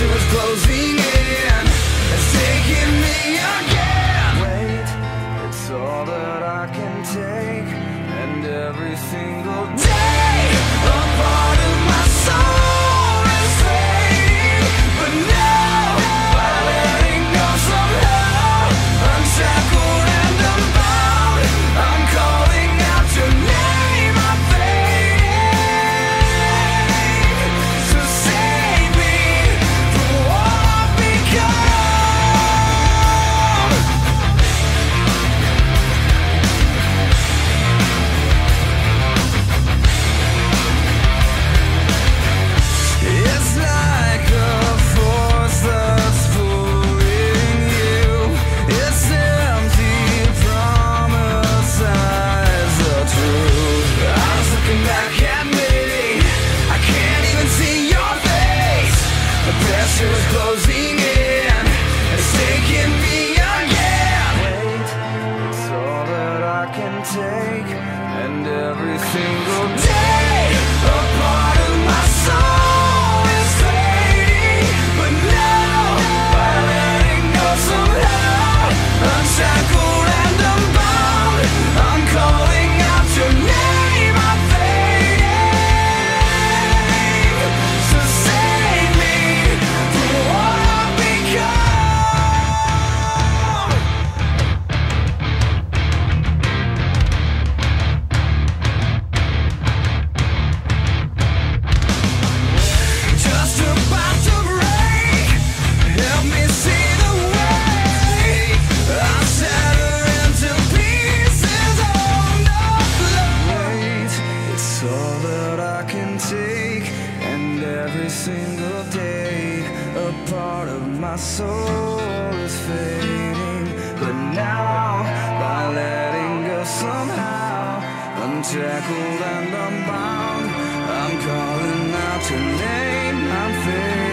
Closing in It's taking me again. Wait, it's all that I can take And every single day. closing in. It's taking me again. Wait, it's all that I can take And every single day my soul is fading But now, by letting go somehow Unshackled and unbound I'm calling out your name, I'm fading.